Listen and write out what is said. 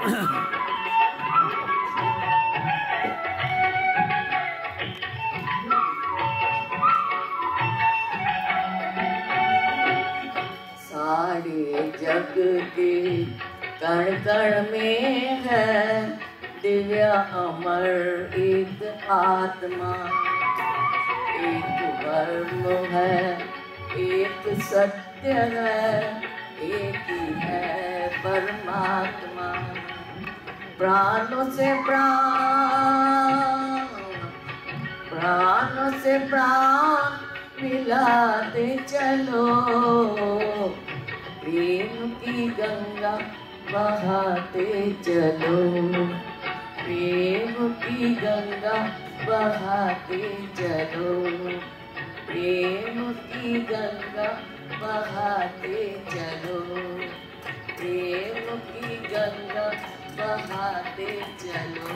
सारे जग के कण कण में है दिव्या अमर एक आत्मा। एक वर्म है, एक सत्य है। परमात्मा प्राणों से प्राण, प्राणों से प्राण मिलाते चलो। प्रेम की गंगा बहाते चलो। प्रेम की गंगा बहाते चलो। प्रेम की गंगा बहाते चलो। चलो